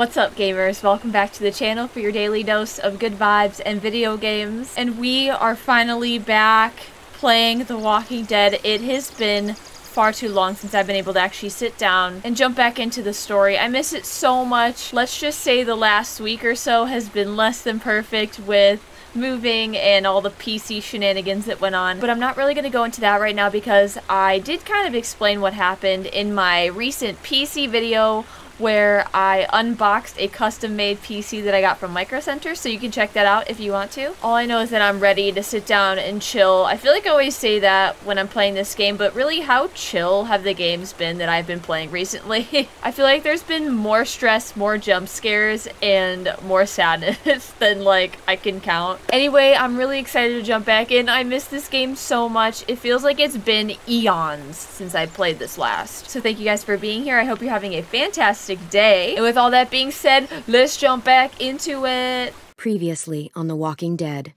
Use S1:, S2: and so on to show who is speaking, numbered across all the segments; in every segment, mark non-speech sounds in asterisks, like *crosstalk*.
S1: What's up gamers? Welcome back to the channel for your daily dose of good vibes and video games. And we are finally back playing The Walking Dead. It has been far too long since I've been able to actually sit down and jump back into the story. I miss it so much. Let's just say the last week or so has been less than perfect with moving and all the PC shenanigans that went on. But I'm not really going to go into that right now because I did kind of explain what happened in my recent PC video where I unboxed a custom made PC that I got from Micro Center, so you can check that out if you want to. All I know is that I'm ready to sit down and chill. I feel like I always say that when I'm playing this game, but really, how chill have the games been that I've been playing recently? *laughs* I feel like there's been more stress, more jump scares, and more sadness *laughs* than like I can count. Anyway, I'm really excited to jump back in. I miss this game so much. It feels like it's been eons since I played this last. So thank you guys for being here. I hope you're having a fantastic fantastic day. And with all that being said, let's jump back into it.
S2: Previously on The Walking Dead.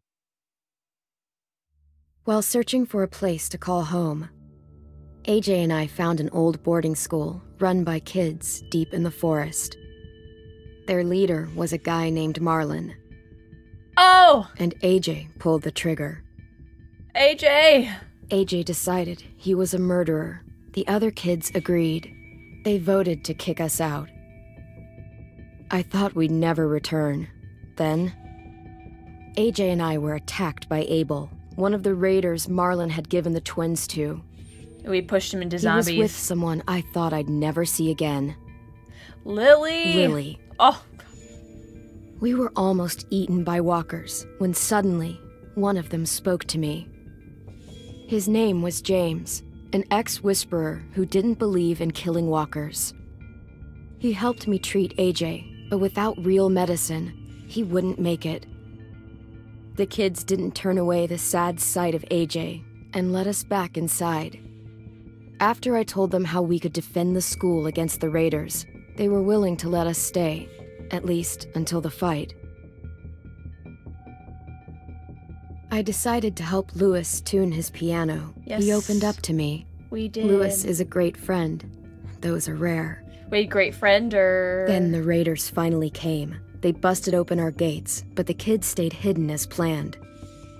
S2: While searching for a place to call home, AJ and I found an old boarding school run by kids deep in the forest. Their leader was a guy named Marlon.
S1: Oh!
S2: And AJ pulled the trigger.
S1: AJ!
S2: AJ decided he was a murderer. The other kids agreed. They voted to kick us out. I thought we'd never return. Then, AJ and I were attacked by Abel, one of the raiders Marlon had given the twins to.
S1: We pushed him into zombies.
S2: He was with someone I thought I'd never see again.
S1: Lilly!
S2: Lilly.
S1: Oh.
S2: We were almost eaten by walkers when suddenly one of them spoke to me. His name was James an ex-whisperer who didn't believe in killing walkers. He helped me treat AJ, but without real medicine, he wouldn't make it. The kids didn't turn away the sad sight of AJ and let us back inside. After I told them how we could defend the school against the raiders, they were willing to let us stay, at least until the fight. I decided to help Louis tune his piano.
S1: Yes.
S2: He opened up to me.
S1: We did.
S2: Louis is a great friend. Those are rare.
S1: Wait, great friend or.
S2: Then the raiders finally came. They busted open our gates, but the kids stayed hidden as planned.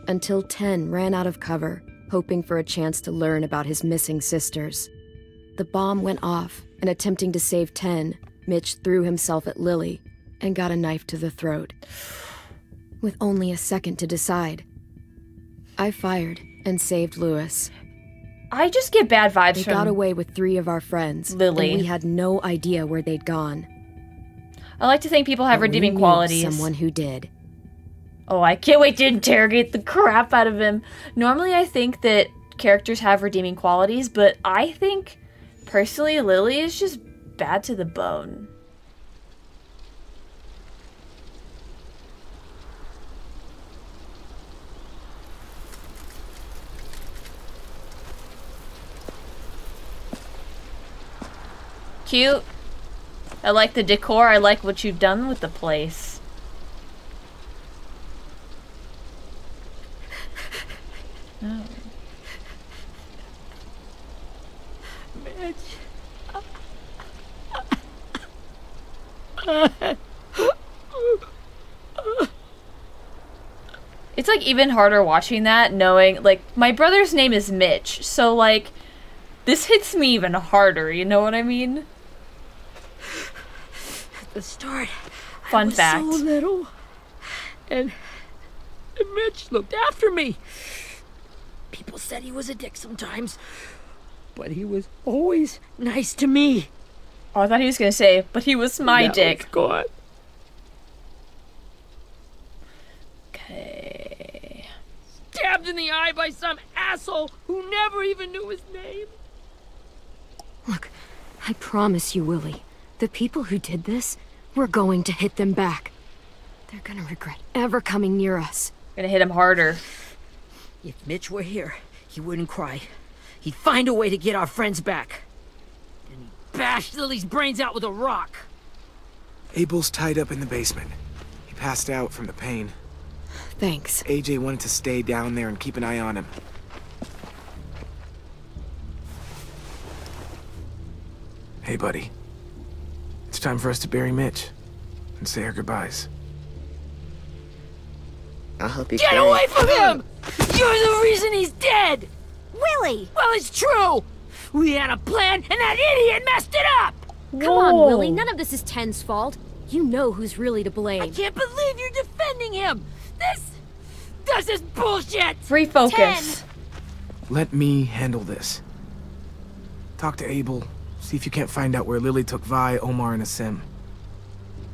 S2: Until Tenn ran out of cover, hoping for a chance to learn about his missing sisters. The bomb went off, and attempting to save Tenn, Mitch threw himself at Lilly and got a knife to the throat. With only a second to decide, I fired and saved Louis.
S1: I just get bad vibes
S2: they
S1: from
S2: got away with three of our friends.
S1: Lilly.
S2: And we had no idea where they'd gone.
S1: I like to think people have
S2: but
S1: redeeming qualities.
S2: Someone who did.
S1: Oh, I can't wait to interrogate the crap out of him. Normally, I think that characters have redeeming qualities, but I think, personally, Lilly is just bad to the bone. Cute. I like the decor. I like what you've done with the place. Oh. It's like even harder watching that knowing like my brother's name is Mitch. So like this hits me even harder, you know what I mean?
S3: The start,
S1: Fun
S3: I was
S1: fact.
S3: so little, and, and Mitch looked after me. People said he was a dick sometimes, but he was always nice to me.
S1: Oh, I thought he was gonna say, but he was my
S3: now
S1: dick.
S3: It's gone.
S1: Okay.
S3: Stabbed in the eye by some asshole who never even knew his name.
S2: Look, I promise you, Willy. The people who did this, we're going to hit them back. They're gonna regret ever coming near us.
S1: Gonna hit him harder.
S3: If Mitch were here, he wouldn't cry. He'd find a way to get our friends back. And he'd bash Lilly's brains out with a rock.
S4: Abel's tied up in the basement. He passed out from the pain.
S2: Thanks.
S4: AJ wanted to stay down there and keep an eye on him. Hey, buddy. It's time for us to bury Mitch. and say our goodbyes.
S5: I'll help you
S3: Get
S5: carry-
S3: away from him! You're the reason he's dead!
S6: Willy!
S3: Well, it's true! We had a plan, and that idiot messed it up!
S2: Come on,
S1: Whoa.
S2: Willy. None of this is Tenn's fault. You know who's really to blame.
S3: I can't believe you're defending him! This... This is bullshit!
S1: Free focus.
S4: Let me handle this. Talk to Abel. See if you can't find out where Lilly took Vi, Omar, and Aasim.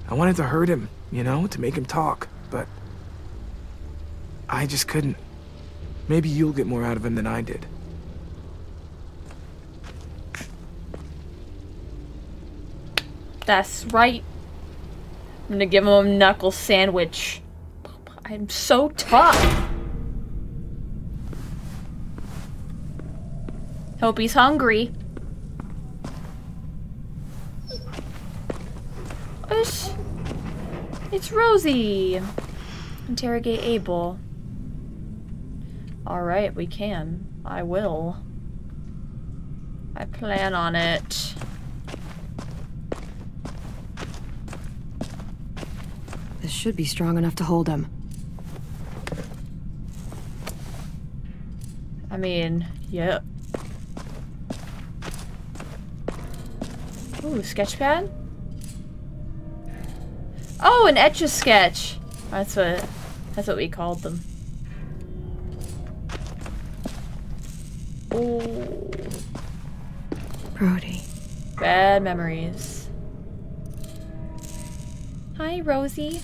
S4: I wanted to hurt him, you know, to make him talk, but I just couldn't. Maybe you'll get more out of him than I did.
S1: That's right. I'm gonna give him a knuckle sandwich. I'm so tough. Hope he's hungry. Ush. It's Rosie. Interrogate Abel. Alright, we can. I will. I plan on it.
S2: This should be strong enough to hold him.
S1: I mean, yep. Ooh, sketchpad? Oh, an etch a sketch. That's what that's what we called them.
S2: Brody.
S1: bad memories. Hi, Rosie.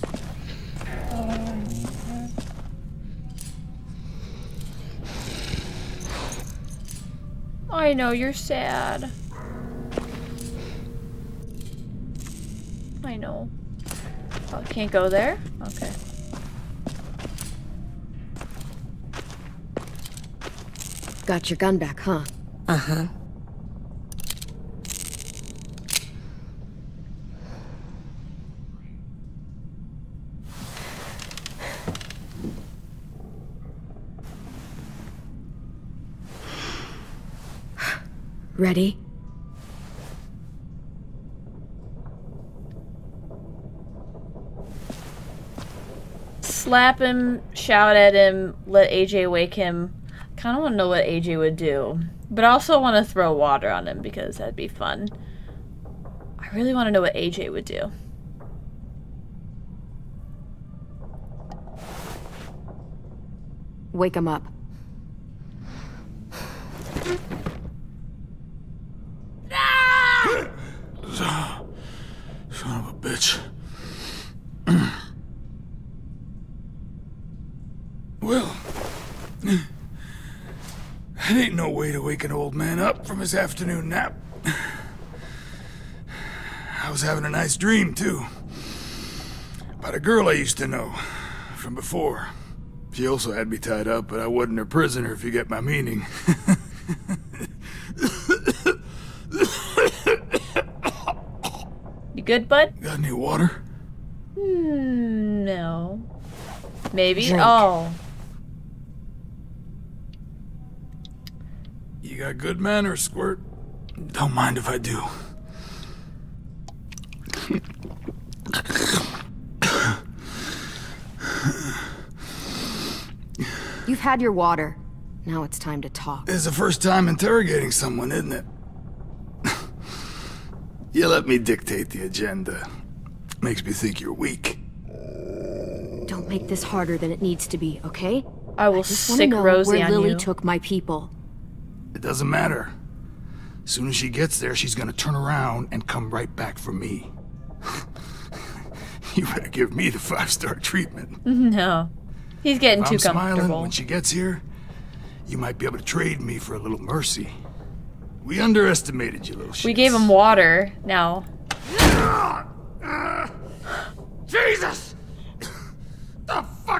S1: I know you're sad. I know. Can't go there? Okay.
S2: Got your gun back, huh?
S5: Uh-huh.
S2: Ready?
S1: Slap him, shout at him, let AJ wake him. Kind of want to know what AJ would do. But I also want to throw water on him because that'd be fun. I really want to know what AJ would do.
S2: Wake him up.
S7: Son of a bitch. well, that ain't an old man up from his afternoon nap. I was having a nice dream, too. About a girl I used to know from before. She also had me tied up, but I wasn't her prisoner, if you get my meaning.
S1: You good, bud?
S7: Got any water?
S1: Hmm, no. Maybe?
S2: Drink.
S1: Oh.
S7: You got good manners, Squirt. Don't mind if I do.
S2: You've had your water. Now it's time to talk.
S7: It's the first time interrogating someone, isn't it? you let me dictate the agenda. Makes me think you're weak.
S2: Don't make this harder than it needs to be, okay?
S1: I will I
S2: Just want to
S1: sick
S2: know
S1: Rosie
S2: where
S1: on
S2: Lilly
S1: you.
S2: took my people.
S7: It doesn't matter. As soon as she gets there, she's gonna turn around and come right back for me. *laughs* you better give me the five-star treatment. *laughs*
S1: no. He's getting
S7: If
S1: too
S7: I'm smiling
S1: comfortable.
S7: when she gets here, you might be able to trade me for a little mercy. We underestimated you, little
S1: shit.
S7: We
S1: gave him water. Now. *gasps*
S7: Jesus!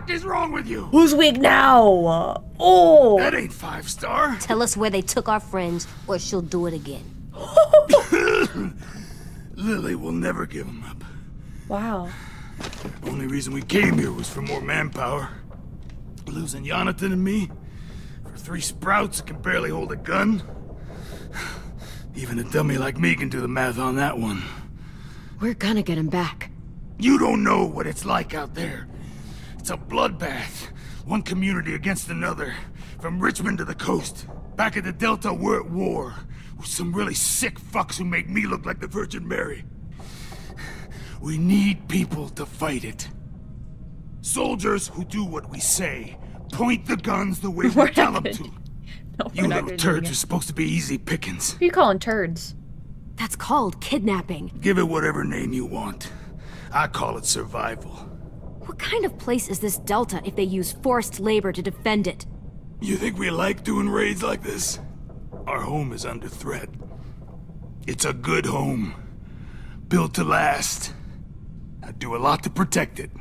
S7: The fuck is wrong with you?
S1: Who's weak now? Oh.
S7: That ain't five star.
S6: Tell us where they took our friends, or she'll do it again. *laughs*
S7: Lilly will never give him up.
S1: Wow.
S7: Only reason we came here was for more manpower. Losing Jonathan and me for three sprouts that can barely hold a gun. Even a dummy like me can do the math on that one.
S2: We're gonna get him back.
S7: You don't know what it's like out there. It's a bloodbath. One community against another. From Richmond to the coast. Back at the Delta, we're at war. With some really sick fucks who make me look like the Virgin Mary. We need people to fight it. Soldiers who do what we say. Point the guns the way
S1: We're
S7: we tell them
S1: gonna- No,
S7: You little
S1: gonna do it
S7: turds are supposed to be easy pickings.
S1: Who are you calling turds?
S2: That's called kidnapping.
S7: Give it whatever name you want. I call it survival.
S2: What kind of place is this Delta if they use forced labor to defend it?
S7: You think we like doing raids like this? Our home is under threat. It's a good home. Built to last. I do a lot to protect it.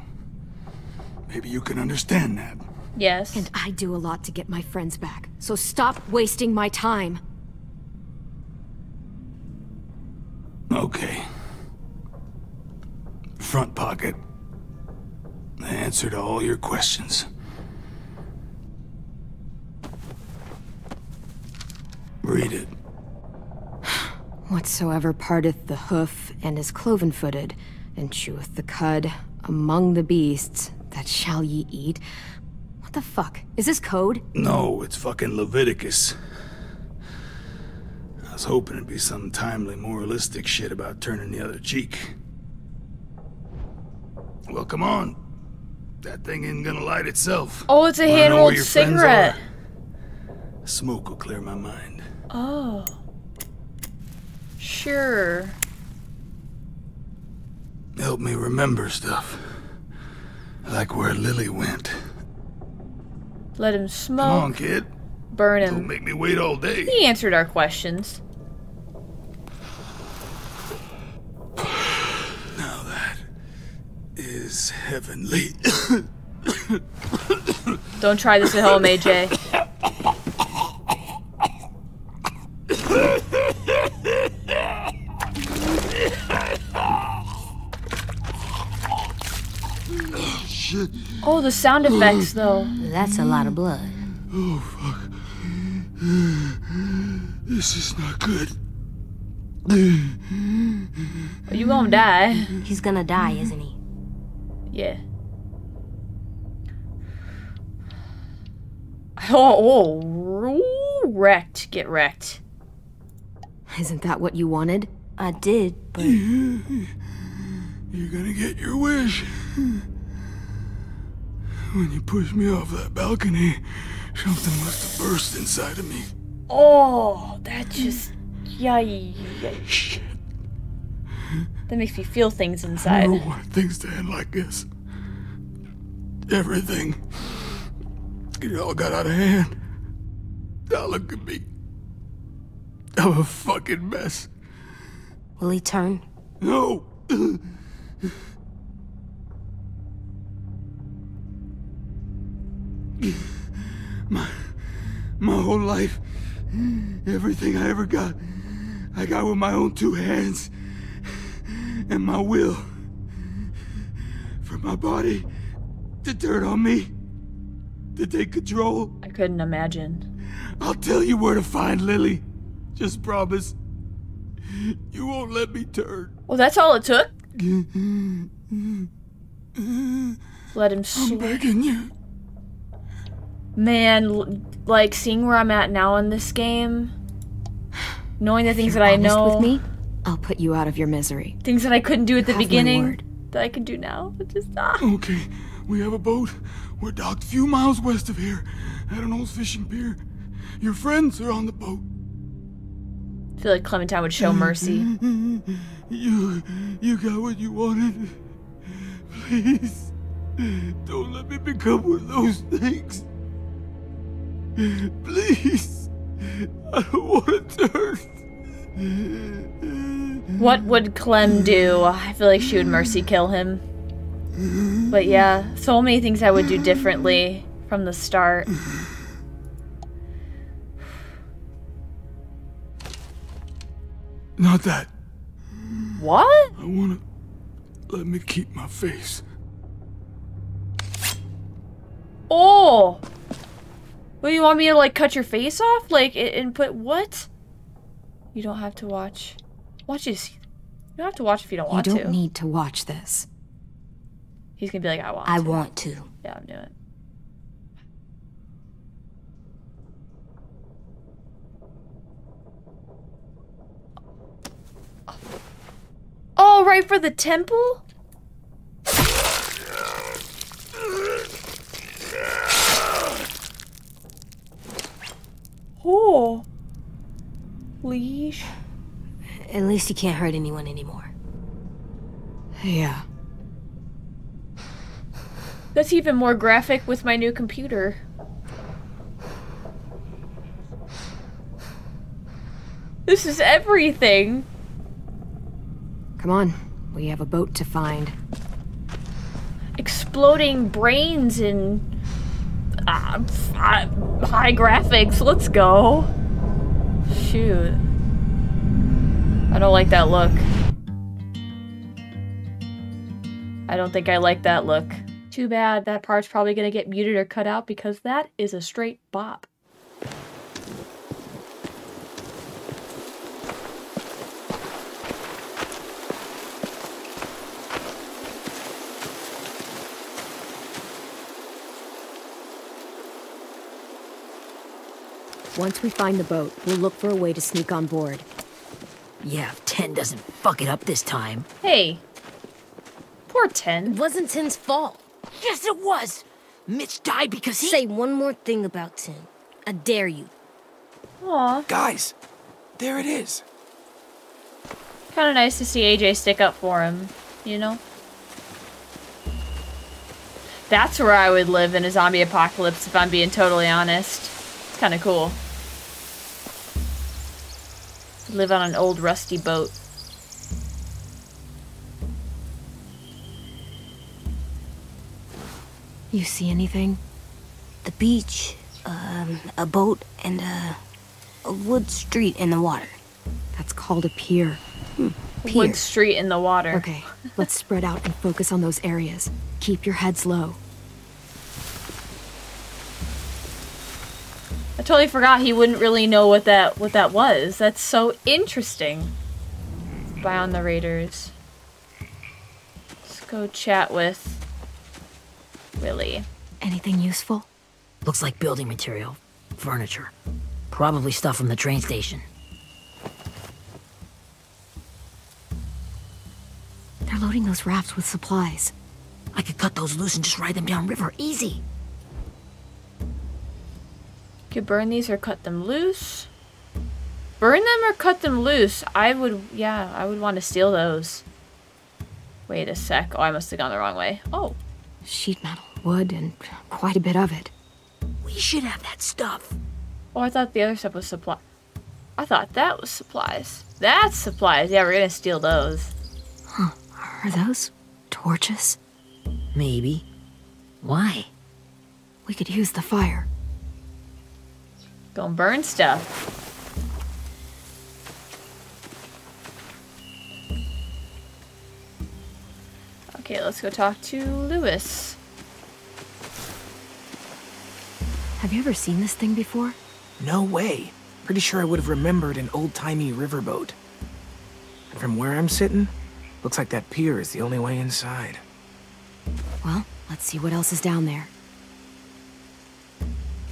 S7: Maybe you can understand that.
S1: Yes.
S2: And I do a lot to get my friends back. So stop wasting my time.
S7: Okay. Front pocket. The answer to all your questions. Read it.
S2: Whatsoever parteth the hoof and is cloven footed, and cheweth the cud among the beasts, that shall ye eat. What the fuck? Is this code?
S7: No, it's fucking Leviticus. I was hoping it'd be some timely moralistic shit about turning the other cheek. Well, come on. That thing ain't gonna light itself.
S1: Oh, it's a
S7: Wanna
S1: hand rolled
S7: where your friends
S1: cigarette.
S7: Smoke will clear my mind.
S1: Oh. Sure.
S7: Help me remember stuff. Like where Lilly went.
S1: Let him
S7: Come on,
S1: smoke.
S7: kid.
S1: Burn him.
S7: Don't make me wait all day.
S1: He answered our questions.
S7: Now that is heavenly. *coughs*
S1: Don't try this at home, AJ. Oh, the sound effects, though.
S6: That's a lot of blood. Oh, fuck.
S7: This is not good.
S1: Oh, you gonna die.
S6: He's gonna die, isn't he?
S1: Yeah. *sighs* Oh, oh, wrecked. Get wrecked.
S2: Isn't that what you wanted?
S6: I did, but *sighs*
S7: You're gonna get your wish. *sighs* When you pushed me off that balcony, something must have burst inside of me.
S1: Oh, that just. Yay.
S7: Shit.
S1: That makes me feel things inside.
S7: I
S1: inside.
S7: don't want things to end like this. Everything. It all got out of hand. Now look at me. I'm a fucking mess.
S6: will he turn?
S7: No! My, my whole life, everything I ever got, I got with my own two hands and my will. For my body to turn on me, to take control.
S1: I couldn't imagine.
S7: I'll tell you where to find Lilly. Just promise. You won't let me turn.
S1: Well, that's all it took. Let him
S7: I'm begging you.
S1: Man, like seeing where I'm at now in this game, knowing the things that I know,
S2: with me? I'll put you out of your misery.
S1: things that I couldn't do at the
S2: have my
S1: beginning,
S2: word.
S1: that I can do now. It just ah.
S7: Okay, we have a boat. We're docked a few miles west of here at an old fishing pier. Your friends are on the boat.
S1: I feel like Clementine would show mercy.
S7: You, you got what you wanted. Please, don't let me become one of those things. Please, I don't want to turn.
S1: What would Clem do? I feel like she would mercy kill him. But yeah, so many things I would do differently from the start.
S7: Not that.
S1: What?
S7: I wanna let me keep my face.
S1: Oh! Well, you want me to like cut your face off? Like, and put what? You don't have to watch. Watch this. You don't have to watch if you don't want to.
S2: You
S1: want
S2: don't
S1: to.
S2: need to watch this.
S1: He's gonna be like, I want
S6: I
S1: to.
S6: want to.
S1: Yeah, I'm doing it. Oh, right for the temple? Oh. Leash.
S6: At least he can't hurt anyone anymore.
S2: Yeah.
S1: That's even more graphic with my new computer. This is everything.
S2: Come on. We have a boat to find.
S1: Exploding brains and uh, high, high graphics. Let's go. Shoot. I don't like that look. I don't think I like that look. Too bad that part's probably gonna get muted or cut out because that is a straight bop.
S2: Once we find the boat, we'll look for a way to sneak on board.
S3: Yeah, if Tenn doesn't fuck it up this time.
S1: Hey. Poor Tenn.
S6: It
S1: Tenn.
S6: wasn't Tenn's fault.
S3: Yes, it was! Mitch died because he.
S6: Say one more thing about Tenn. I dare you.
S1: Aw.
S4: Guys, there it is.
S1: Kinda nice to see AJ stick up for him, you know? That's where I would live in a zombie apocalypse if I'm being totally honest. It's kinda cool. Live on an old rusty boat.
S2: You see anything?
S6: The beach, um, a boat, and a, a wood street in the water.
S2: That's called a pier.
S6: Pier.
S1: Wood Street in the water.
S2: Okay, let's spread out and focus on those areas. Keep your heads low.
S1: Totally forgot he wouldn't really know what that what that was. That's so interesting. Spy on the Raiders. Let's go chat with Willy.
S2: Anything useful?
S3: Looks like building material. Furniture. Probably stuff from the train station.
S2: They're loading those rafts with supplies.
S3: I could cut those loose and just ride them downriver. Easy.
S1: Could burn these or cut them loose. Burn them or cut them loose. I would, yeah, I would want to steal those. Wait a sec. Oh, I must have gone the wrong way. Oh,
S2: Sheet metal, wood, and quite a bit of it.
S3: We should have that stuff.
S1: oh, I thought the other stuff was supply. I thought that was supplies. That's supplies. Yeah, we're gonna steal those. Huh.
S2: Are those torches?
S3: Maybe. Why?
S2: We could use the fire.
S1: Gonna burn stuff. Okay, let's go talk to Louis.
S2: Have you ever seen this thing before?
S4: No way. Pretty sure I would have remembered an old-timey riverboat. And from where I'm sitting, looks like that pier is the only way inside.
S2: Well, let's see what else is down there.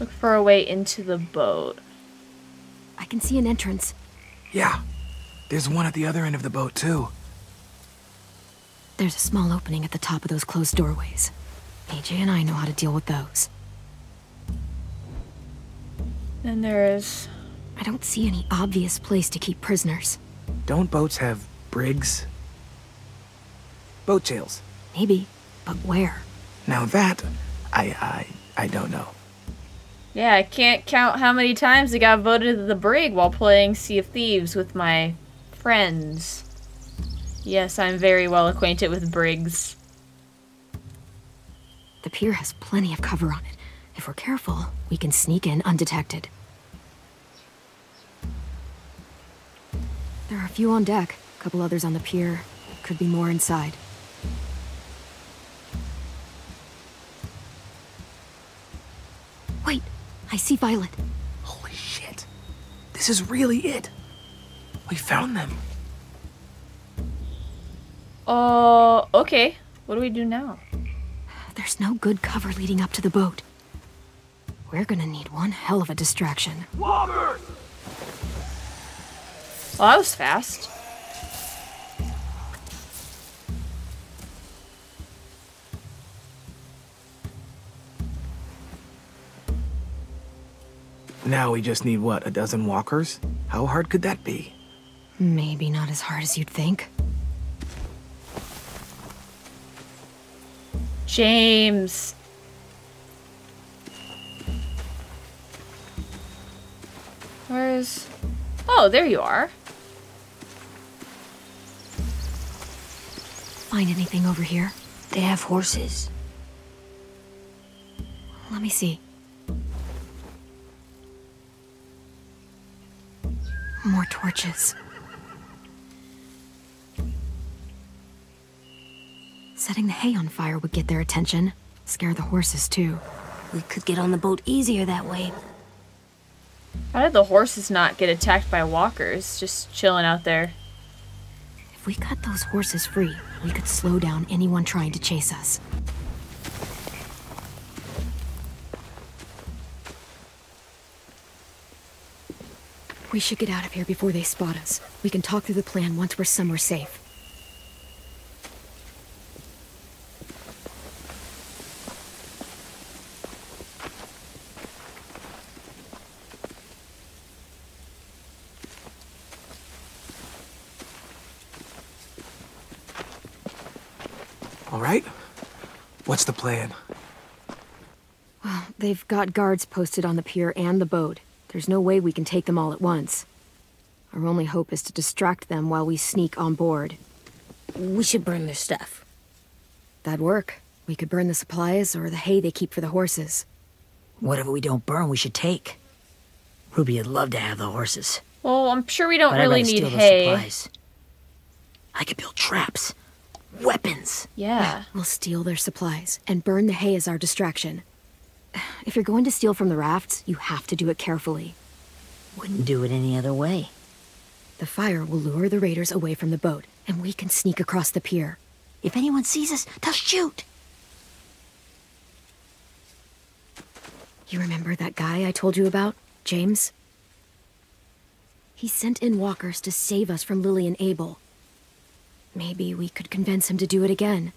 S1: Look for a way into the boat.
S2: I can see an entrance.
S4: Yeah, there's one at the other end of the boat, too.
S2: There's a small opening at the top of those closed doorways. AJ and I know how to deal with those.
S1: Then there's
S2: I don't see any obvious place to keep prisoners.
S4: Don't boats have brigs? Boat jails.
S2: Maybe, but where?
S4: Now that, I, I, I don't know.
S1: Yeah, I can't count how many times I got voted to the brig while playing Sea of Thieves with my friends. Yes, I'm very well acquainted with brigs.
S2: The pier has plenty of cover on it. If we're careful, we can sneak in undetected. There are a few on deck, a couple others on the pier. Could be more inside. Wait, I see Violet.
S4: Holy shit. This is really it. We found them.
S1: Uh, okay. What do we do now?
S2: There's no good cover leading up to the boat. We're gonna need one hell of a distraction.
S1: Well, that was fast.
S4: Now we just need, what, a dozen walkers? How hard could that be?
S2: Maybe not as hard as you'd think.
S1: James. Where's... Oh, there you are.
S2: Find anything over here?
S6: They have horses.
S2: Let me see. Torches. Setting the hay on fire would get their attention. Scare the horses, too.
S6: We could get on the boat easier that way.
S1: How did the horses not get attacked by walkers? Just chilling out there.
S2: If we cut those horses free, we could slow down anyone trying to chase us. We should get out of here before they spot us. We can talk through the plan once we're somewhere safe.
S4: All right? What's the plan?
S2: Well, they've got guards posted on the pier and the boat. There's no way we can take them all at once. Our only hope is to distract them while we sneak on board.
S6: We should burn their stuff.
S2: That'd work. We could burn the supplies or the hay they keep for the horses.
S3: Whatever we don't burn, we should take. Ruby would love to have the horses.
S1: Well, I'm sure we don't
S3: But
S1: really need hay.
S3: supplies. I could build traps. Weapons.
S1: Yeah.
S2: We'll steal their supplies and burn the hay as our distraction. If you're going to steal from the rafts, you have to do it carefully.
S3: Wouldn't do it any other way.
S2: The fire will lure the raiders away from the boat, and we can sneak across the pier.
S3: If anyone sees us, they'll shoot.
S2: You remember that guy I told you about? James? He sent in walkers to save us from Lilly and Abel. Maybe we could convince him to do it again.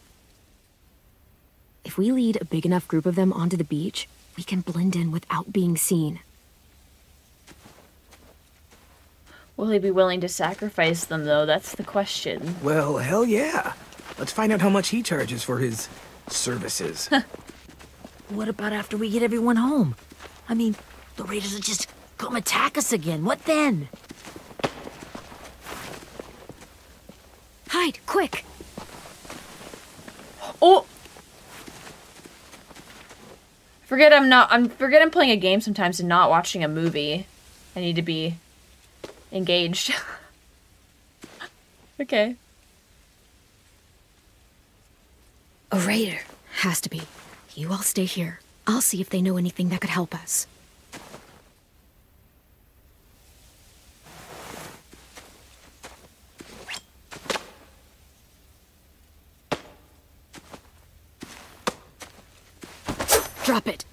S2: If we lead a big enough group of them onto the beach, we can blend in without being seen.
S1: Will he be willing to sacrifice them, though? That's the question.
S4: Well, hell yeah. Let's find out how much he charges for his services. *laughs*
S3: What about after we get everyone home? I mean, the raiders will just come attack us again. What then?
S2: Hide, quick!
S1: Oh! Forget I'm not. I'm forget I'm playing a game sometimes and not watching a movie. I need to be engaged. *laughs* okay.
S2: A raider. Has to be. You all stay here. I'll see if they know anything that could help us. Drop it.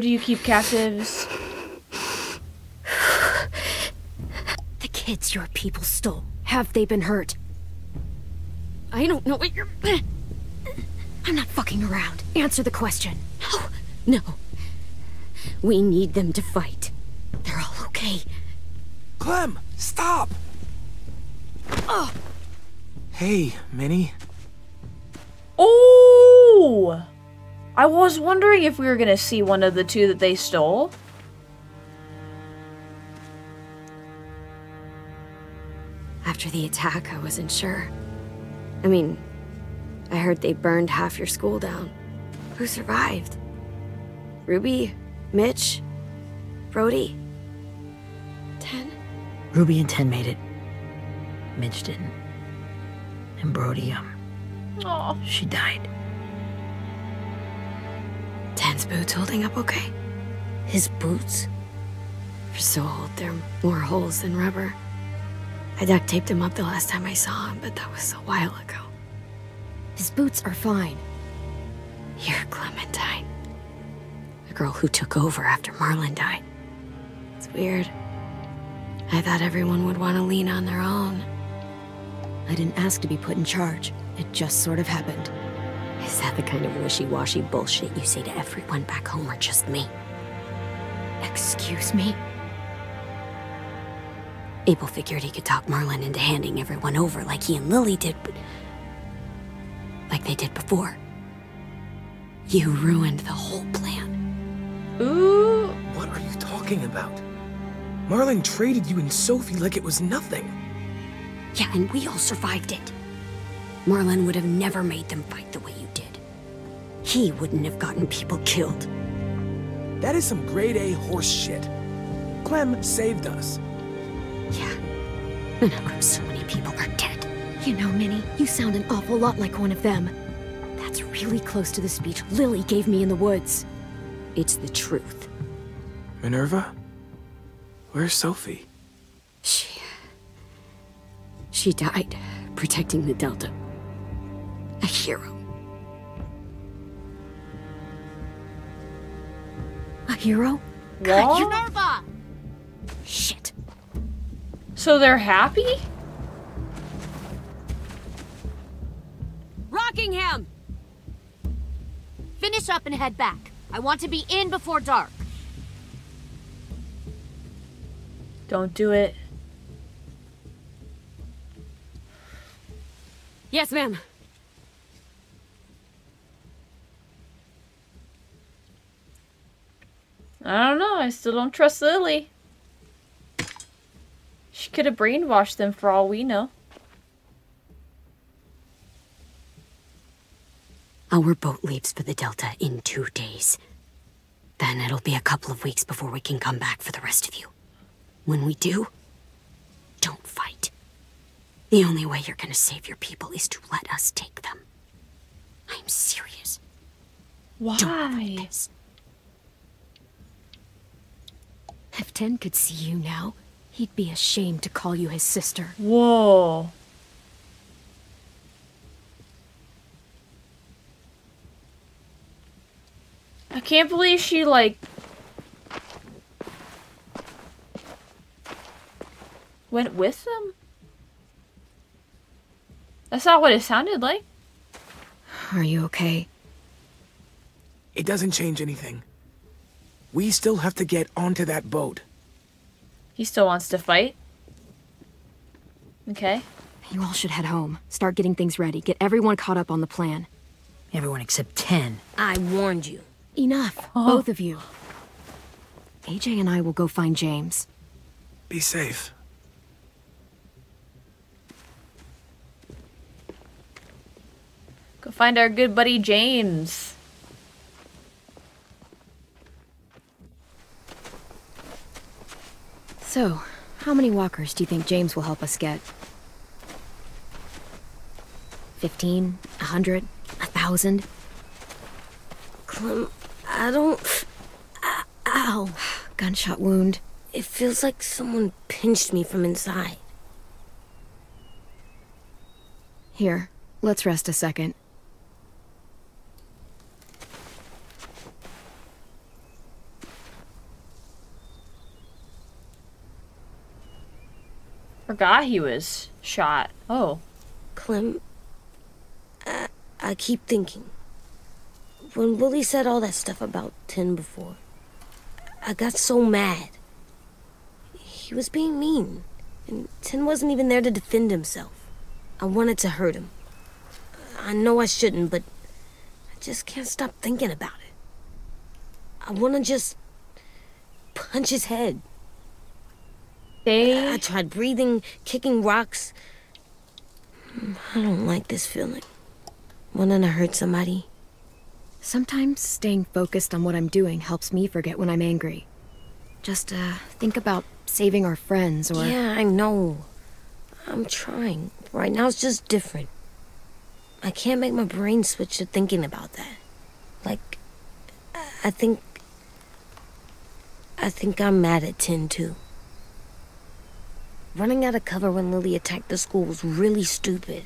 S1: Where do you keep captives?
S2: The kids your people stole. Have they been hurt? I don't know what you're. *clears throat* I'm not fucking around. Answer the question. No. No. We need them to fight. They're all okay.
S4: Clem, stop!
S2: Oh.
S4: Hey, Minnie.
S1: I was wondering if we were gonna see one of the two that they stole.
S2: After the attack, I wasn't sure. I mean, I heard they burned half your school down. Who survived? Ruby? Mitch? Brody? Tenn?
S3: Ruby and Tenn made it. Mitch didn't. And Brody, um,
S1: Oh.
S3: she died.
S2: Tenn's boots holding up okay?
S6: His boots.
S2: They're so old, they're more holes than rubber. I duct taped him up the last time I saw him, but that was a while ago. His boots are fine.
S6: You're Clementine. The girl who took over after Marlon died. It's weird. I thought everyone would want to lean on their own.
S2: I didn't ask to be put in charge. It just sort of happened.
S6: Is that the kind of wishy-washy bullshit you say to everyone back home or just me?
S2: Excuse me?
S6: Abel figured he could talk Marlon into handing everyone over like he and Lilly did, but... Like they did before. You ruined the whole plan.
S1: Ooh.
S4: What are you talking about? Marlon traded you and Sophie like it was nothing.
S6: Yeah, and we all survived it. Marlon would have never made them fight the way you did. He wouldn't have gotten people killed.
S4: That is some grade A horse shit. Clem saved us.
S6: Yeah. And how so many people are dead?
S2: You know, Minnie, you sound an awful lot like one of them. That's really close to the speech Lilly gave me in the woods.
S6: It's the truth.
S4: Minerva? Where's Sophie?
S6: She... She died protecting the Delta. A hero.
S2: A hero?
S1: What?
S6: Minerva! Shit.
S1: So they're happy?
S5: Rockingham! Finish up and head back. I want to be in before dark.
S1: Don't do it.
S6: Yes, ma'am.
S1: I don't know. I still don't trust Lilly. She could have brainwashed them for all we know.
S6: Our boat leaves for the Delta in two days. Then it'll be a couple of weeks before we can come back for the rest of you. When we do, don't fight. The only way you're gonna save your people is to let us take them. I'm serious. Don't
S1: Why?
S6: fight this.
S2: If Tenn could see you now, he'd be ashamed to call you his sister.
S1: Whoa. I can't believe she, like... Went with them? That's not what it sounded like.
S2: Are you okay?
S4: It doesn't change anything. We still have to get onto that boat.
S1: He still wants to fight. Okay.
S2: You all should head home. Start getting things ready. Get everyone caught up on the plan.
S3: Everyone except Tenn.
S6: I warned you.
S2: Enough, oh. both of you. AJ and I will go find James.
S4: Be safe.
S1: Go find our good buddy James.
S2: So, how many walkers do you think James will help us get? Fifteen? A hundred? A thousand?
S6: Clem, I don't... Ow.
S2: Gunshot wound.
S6: It feels like someone pinched me from inside.
S2: Here, let's rest a second.
S1: Forgot he was shot. Oh.
S6: Clem, I, I keep thinking. When Willy said all that stuff about Tenn before, I got so mad. He was being mean, and Tenn wasn't even there to defend himself. I wanted to hurt him. I know I shouldn't, but I just can't stop thinking about it. I want to just punch his head.
S1: They
S6: I tried breathing, kicking rocks. I don't like this feeling. Wanting to hurt somebody.
S2: Sometimes staying focused on what I'm doing helps me forget when I'm angry. Just, uh, think about saving our friends or.
S6: Yeah, I know. I'm trying. Right now it's just different. I can't make my brain switch to thinking about that. Like, I- I think. I think I'm mad at Tenn too. Running out of cover when Lilly attacked the school was really stupid.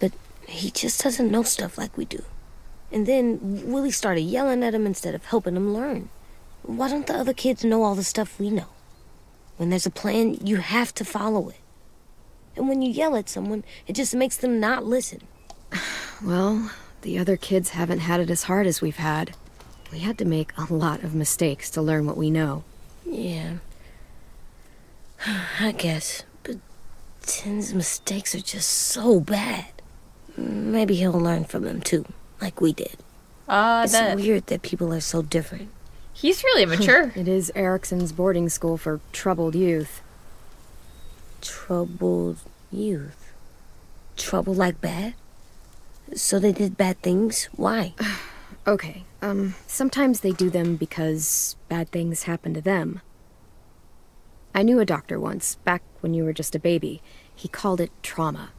S6: But He just doesn't know stuff like we do. And then Willy started yelling at him instead of helping him learn. Why don't the other kids know all the stuff we know? When there's a plan, you have to follow it. And when you yell at someone, it just makes them not listen. *sighs*
S2: Well, the other kids haven't had it as hard as we've had. We had to make a lot of mistakes to learn what we know.
S6: Yeah. *sighs* I guess. But Tenn's mistakes are just so bad. Maybe he'll learn from them too, like we did.
S1: Uh,
S6: It's
S1: that
S6: weird that people are so different.
S1: he's really *laughs* mature.
S2: It is Ericson's boarding school for troubled youth.
S6: Troubled youth. Trouble like bad? So they did bad things? Why? *sighs*
S2: Okay, um, sometimes they do them because bad things happen to them. I knew a doctor once, back when you were just a baby. He called it trauma.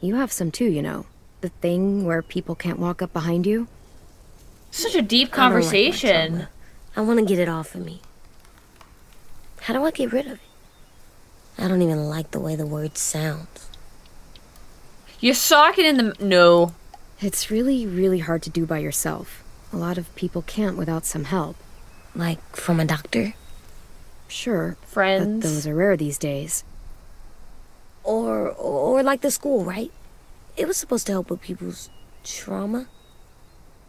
S2: You have some too, you know. The thing where people can't walk up behind you.
S1: Such a deep
S6: I like
S1: conversation.
S6: I want to get it off of me. How do I get rid of it? I don't even like the way the word sounds.
S1: you sock it in the no.
S2: It's really, really hard to do by yourself. A lot of people can't without some help.
S6: Like from a doctor?
S2: Sure, but
S1: Friends.
S2: those are rare these days.
S6: Or or like the school, right? It was supposed to help with people's trauma.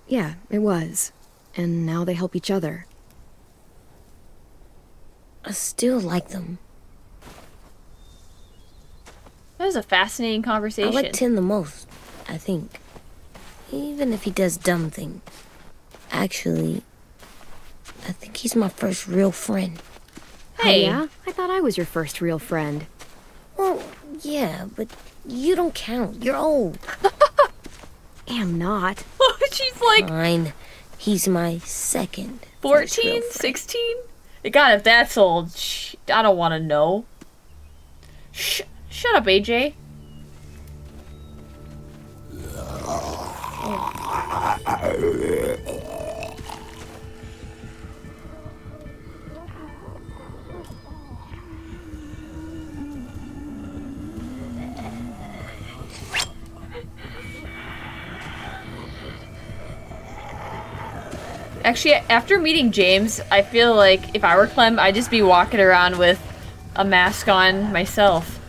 S2: Yeah, it was. And now they help each other.
S6: I still like them.
S1: That was a fascinating conversation.
S6: I like Tenn the most, I think. Even if he does dumb things. Actually, I think he's my first real friend.
S1: Hey,
S2: Oh, yeah? I thought I was your first real friend.
S6: Well, yeah, but you don't count. You're old.
S2: I *laughs* am not. *laughs*
S1: she's like
S6: Fine. He's my second. first
S1: 14,
S6: real friend.
S1: 16? God, if that's old, sh- I don't want to know. Sh- shut up, AJ. *laughs* Actually, after meeting James, I feel like if I were Clem, I'd just be walking around with a mask on myself.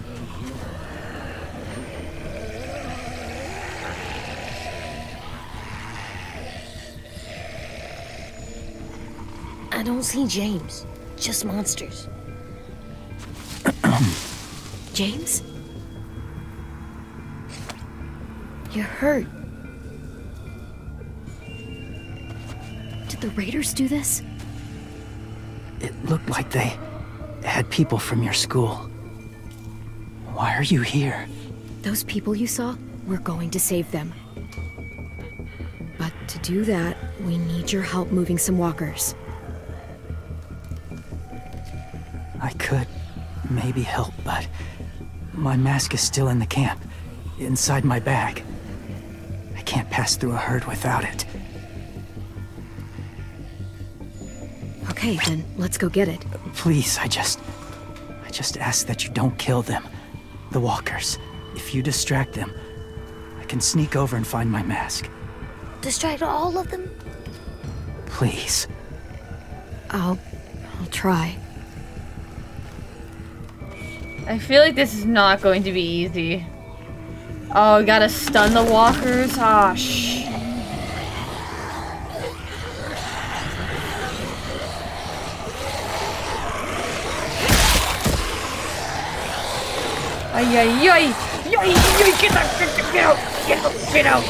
S6: I don't see James. Just monsters. *coughs*
S2: James?
S6: You're hurt.
S2: The Raiders do this?
S8: It looked like they had people from your school. Why are you here?
S2: Those people you saw, we're going to save them. But to do that, we need your help moving some walkers.
S8: I could maybe help, but my mask is still in the camp, inside my bag. I can't pass through a herd without it.
S2: Okay, then let's go get it.
S8: Please, I just. I just ask that you don't kill them. The walkers. If you distract them, I can sneak over and find my mask.
S6: Distract all of them?
S8: Please.
S2: I'll. I'll try.
S1: I feel like this is not going to be easy. Oh, gotta stun the walkers? Ah, sh. Ay, ay, ay! Ay, ay, ay, get out, get, get out! Get out, get out!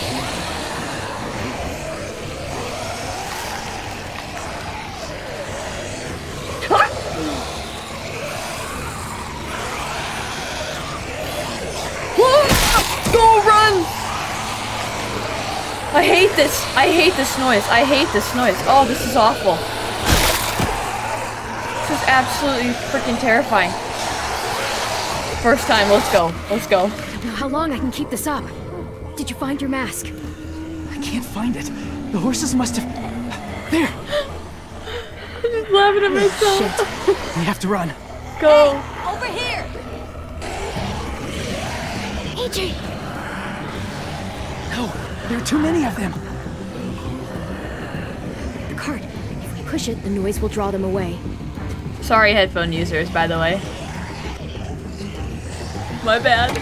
S1: Go run! I hate this. I hate this noise. I hate this noise. Oh, this is awful. This is absolutely freaking terrifying. First time. Let's go. Let's go.
S2: How long I can keep this up? Did you find your mask?
S8: I can't find it. The horses must have. There!
S1: I'm just laughing at myself.
S8: We have to run.
S1: Go.
S5: Over here!
S2: AJ!
S8: No, there are too many of them.
S2: The cart. If we push it, the noise will draw them away.
S1: Sorry, headphone users, by the way. My bad.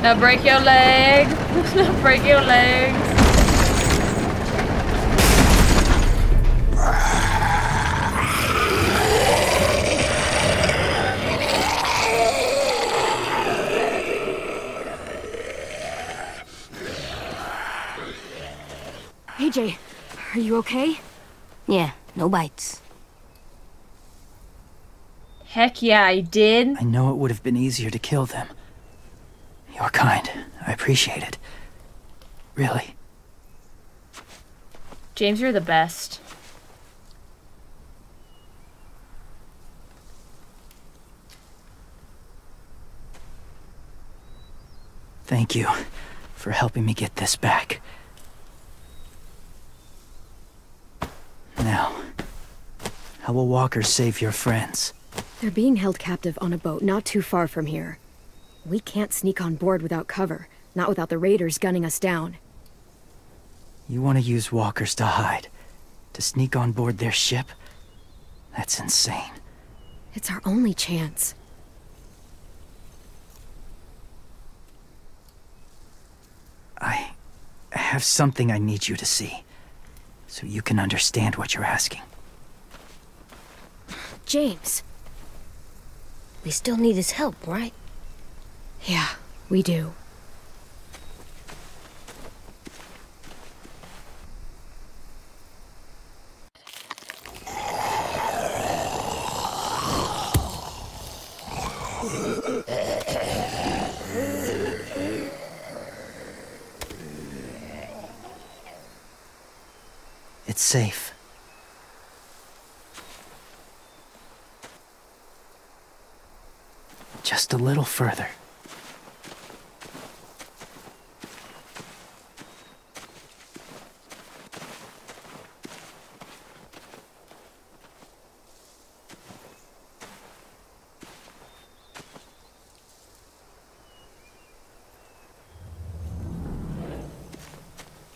S1: Now break your leg. *laughs* now break your legs.
S2: You okay?
S6: Yeah, no bites.
S1: Heck yeah, I did.
S8: I know it would have been easier to kill them. You're kind. I appreciate it. Really.
S1: James, you're the best.
S8: Thank you for helping me get this back. Now, how will Walker save your friends?
S2: They're being held captive on a boat not too far from here. We can't sneak on board without cover, not without the raiders gunning us down.
S8: You want to use walkers to hide? To sneak on board their ship? That's insane.
S2: It's our only chance.
S8: I have something I need you to see. So you can understand what you're asking.
S2: James.
S6: We still need his help, right?
S2: Yeah, we do. *laughs*
S8: Safe. Just a little further.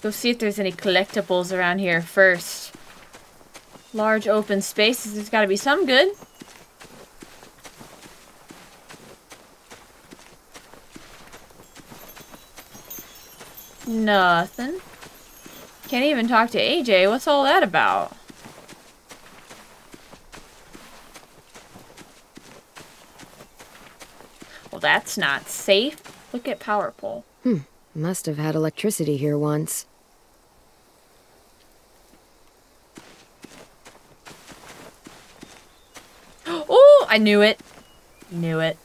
S1: Go see if there's any collectibles around here first. Large open spaces, there's gotta be some good. Nothing. Can't even talk to AJ. What's all that about? Well, that's not safe. Look at power pole. Hmm.
S2: Must have had electricity here once.
S1: Oh, I knew it. Knew it.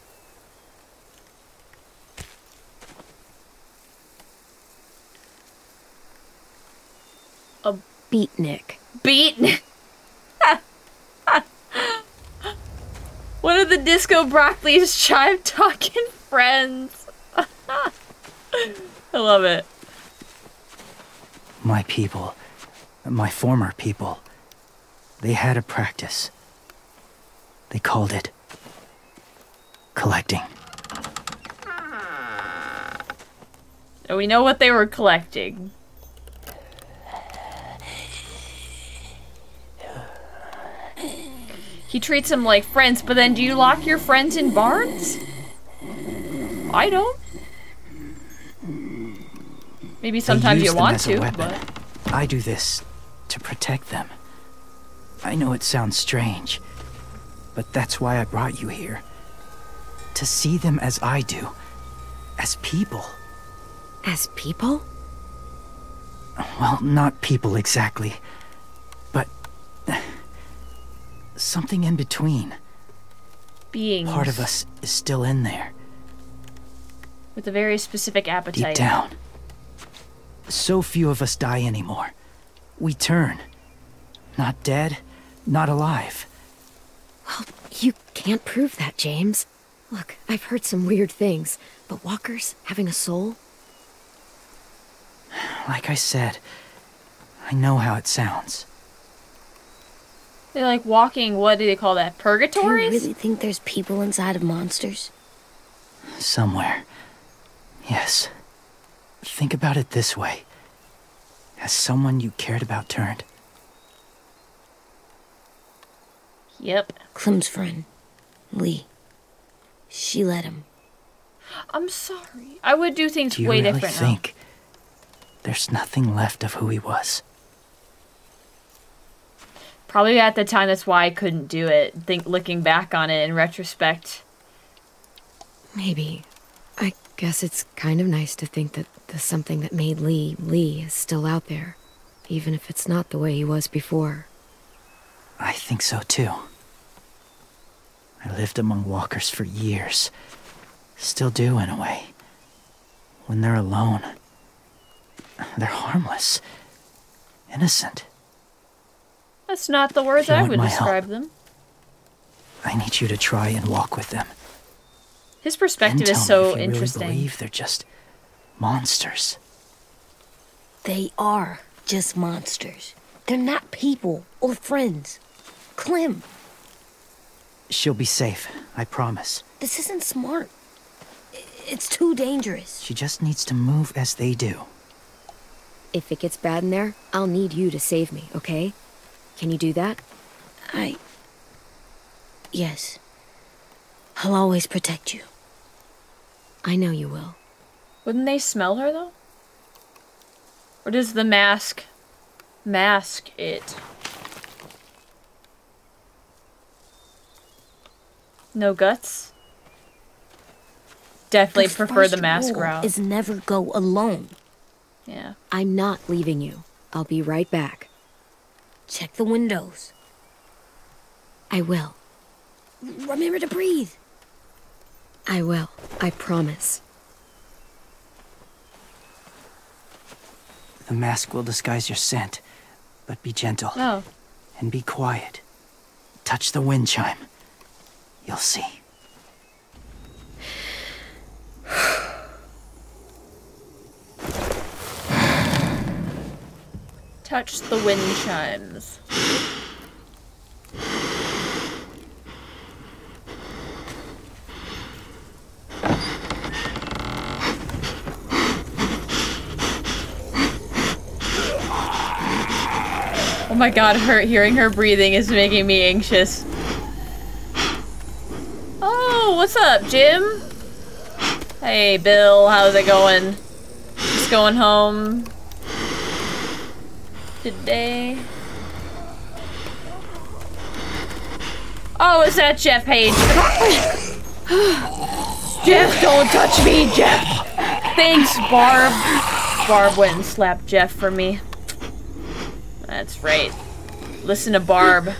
S2: A beatnik.
S1: Beatnik. *laughs* One of the disco broccoli's chive talking friends. *laughs* I love it.
S8: My people, my former people, they had a practice. They called it collecting.
S1: And we know what they were collecting. He treats them like friends, but then do you lock your friends in barns? I don't. Maybe sometimes you want to, but
S8: I do this to protect them. I know it sounds strange, but that's why I brought you here. To see them as I do, as people.
S2: As people?
S8: Well, not people exactly, but something in between.
S1: beings
S8: Part of us is still in there,
S1: with a very specific appetite.
S8: deep
S1: appetite.
S8: down. So few of us die anymore. We turn. Not dead, not alive.
S2: You can't prove that, James. Look, I've heard some weird things, but walkers having a soul?
S8: Like I said, I know how it sounds.
S1: They're like walking, what do they call that? Purgatories?
S6: Do you really think there's people inside of monsters?
S8: Somewhere. Yes. Think about it this way. Has someone you cared about turned?
S1: Yep.
S6: Clem's friend, Lee. She let him.
S1: I'm sorry. I would do things
S8: Do you
S1: way
S8: really
S1: different
S8: think there's nothing left of who he was?
S1: Probably at the time that's why I couldn't do it. Think looking back on it in retrospect.
S2: Maybe. I guess it's kind of nice to think that the something that made Lee Lee is still out there, even if it's not the way he was before.
S8: I think so too. I lived among walkers for years. Still do, in a way. When they're alone, they're harmless, innocent.
S1: That's not the words
S8: You
S1: I
S8: want
S1: would
S8: my help?
S1: describe them.
S8: I need you to try and walk with them.
S1: His
S8: Then
S1: perspective
S8: tell
S1: is
S8: me
S1: so
S8: if you
S1: interesting.
S8: Really believe they're just monsters.
S6: They are just monsters. They're not people or friends. Clem,
S8: She'll be safe, I promise.
S6: this isn't smart. It's too dangerous.
S8: She just needs to move as they do.
S2: If it gets bad in there, I'll need you to save me, okay? Can you do that?
S6: I. Yes. I'll always protect you.
S2: I know you will.
S1: Wouldn't they smell her though? Or does the mask mask it? No guts? Definitely prefer the mask
S6: rule
S1: route.
S6: Is never go alone.
S1: Yeah.
S2: I'm not leaving you. I'll be right back.
S6: Check the windows.
S2: I will.
S6: Remember to breathe.
S2: I will. I promise.
S8: The mask will disguise your scent, but be gentle
S1: Oh.
S8: and be quiet. Touch the wind chime. You'll see.
S1: Touch the wind chimes. Oh my god, her hearing her breathing is making me anxious. Oh, what's up, Jim? Hey, Bill, how's it going? Just going home today. Oh, is that Jeff Page? *sighs* Jeff, don't touch me, Jeff! Thanks, Barb. Barb went and slapped Jeff for me. That's right. Listen to Barb.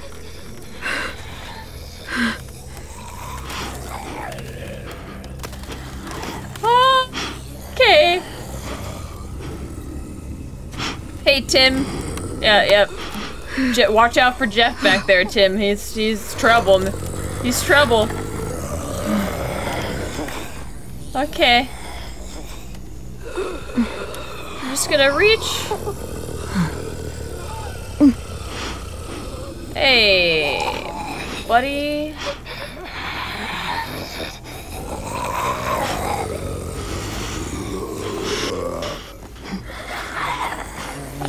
S1: Hey, Tim. Yeah, yep. Je- watch out for Jeff back there, Tim. He's he's trouble. He's trouble. Okay. I'm just gonna reach. Hey, buddy.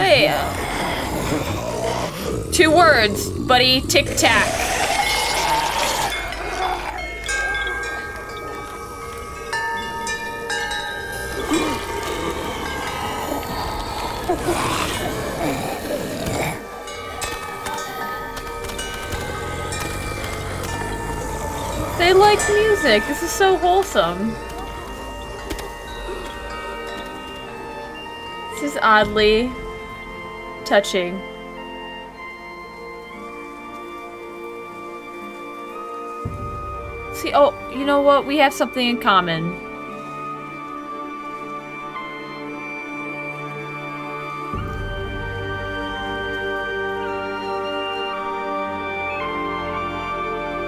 S1: Two words, buddy. Tic tac. They like music. This is so wholesome. This is oddly touching. See, oh, you know what? We have something in common.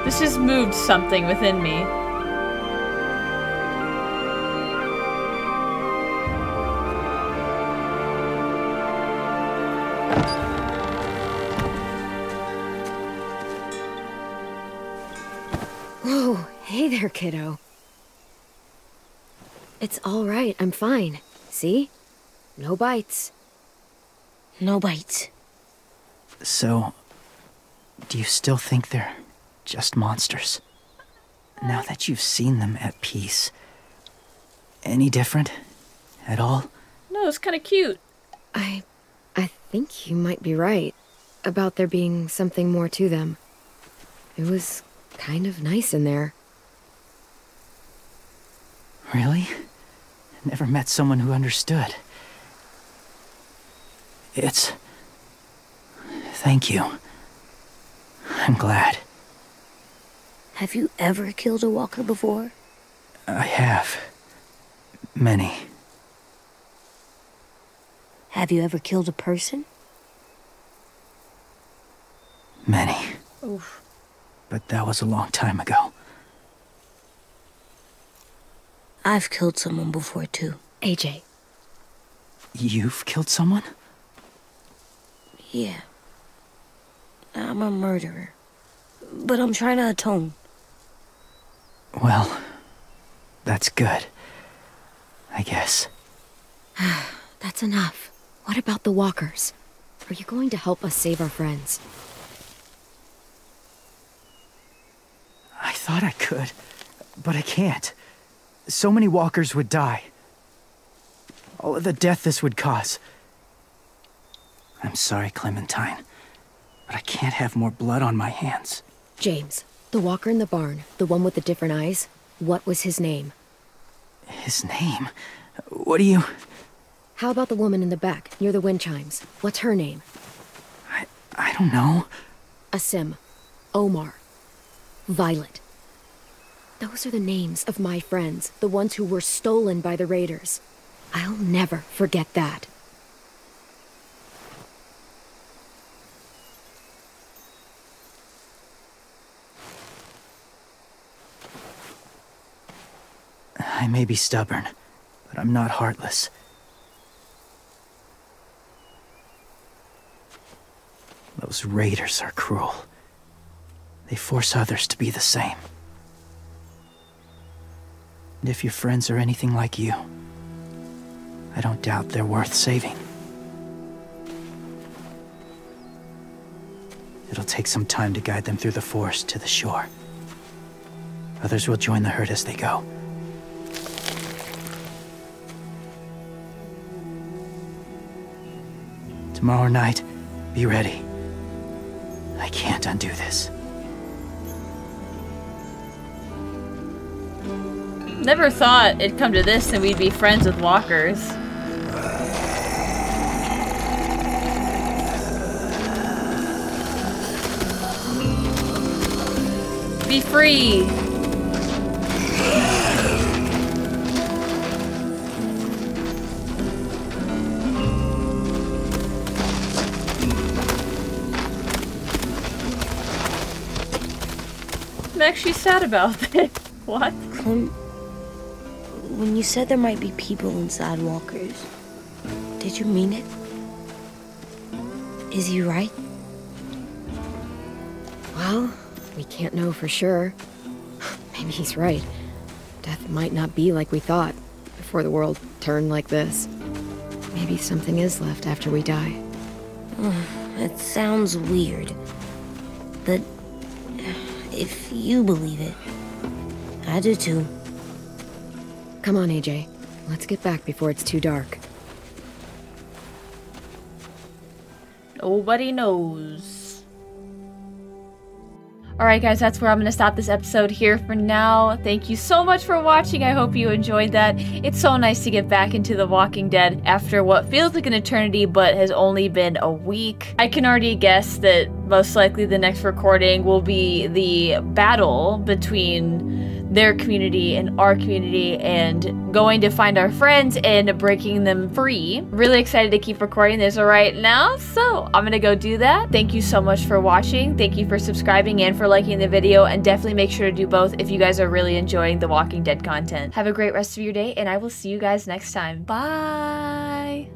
S1: This has moved something within me.
S2: Kiddo. It's all right, I'm fine. See? No bites.
S6: No bites.
S8: So, do you still think they're just monsters? Now that you've seen them at peace, any different at all?
S1: No, it's kind of cute.
S2: I. I think you might be right about there being something more to them. It was kind of nice in there.
S8: Really? Never met someone who understood. It's. Thank you. I'm glad.
S6: Have you ever killed a walker before?
S8: I have. Many.
S6: Have you ever killed a person?
S8: Many.
S1: Oof.
S8: But that was a long time ago.
S6: I've killed someone before, too.
S2: AJ,
S8: You've killed someone?
S6: Yeah. I'm a murderer. But I'm trying to atone.
S8: Well, that's good. I guess. *sighs*
S2: that's enough. What about the walkers? Are you going to help us save our friends?
S8: I thought I could, but I can't. So many walkers would die. All of the death this would cause. I'm sorry, Clementine, but I can't have more blood on my hands.
S2: James, the walker in the barn, the one with the different eyes, what was his name?
S8: His name? What do you...
S2: How about the woman in the back, near the wind chimes? What's her name?
S8: I, I don't know.
S2: Aasim. Omar. Violet. Those are the names of my friends, the ones who were stolen by the raiders. I'll never forget that.
S8: I may be stubborn, but I'm not heartless. Those raiders are cruel. They force others to be the same. And if your friends are anything like you, I don't doubt they're worth saving. It'll take some time to guide them through the forest to the shore. Others will join the herd as they go. Tomorrow night, be ready. I can't undo this.
S1: Never thought it'd come to this and we'd be friends with walkers. Be free! I'm actually sad about *laughs* this. What?
S6: When you said there might be people inside walkers, did you mean it? Is he right?
S2: Well, we can't know for sure. *sighs* Maybe he's right. Death might not be like we thought before the world turned like this. Maybe something is left after we die. *sighs*
S6: It sounds weird. But *sighs* if you believe it, I do too.
S2: Come on, AJ. Let's get back before it's too dark.
S1: Nobody knows. Alright guys, that's where I'm going to stop this episode here for now. Thank you so much for watching. I hope you enjoyed that. It's so nice to get back into The Walking Dead after what feels like an eternity but has only been a week. I can already guess that most likely the next recording will be the battle between their community and our community and going to find our friends and breaking them free. Really excited to keep recording this right now, so I'm gonna go do that. Thank you so much for watching. Thank you for subscribing and for liking the video, and definitely make sure to do both if you guys are really enjoying the Walking Dead content. Have a great rest of your day, and I will see you guys next time. Bye!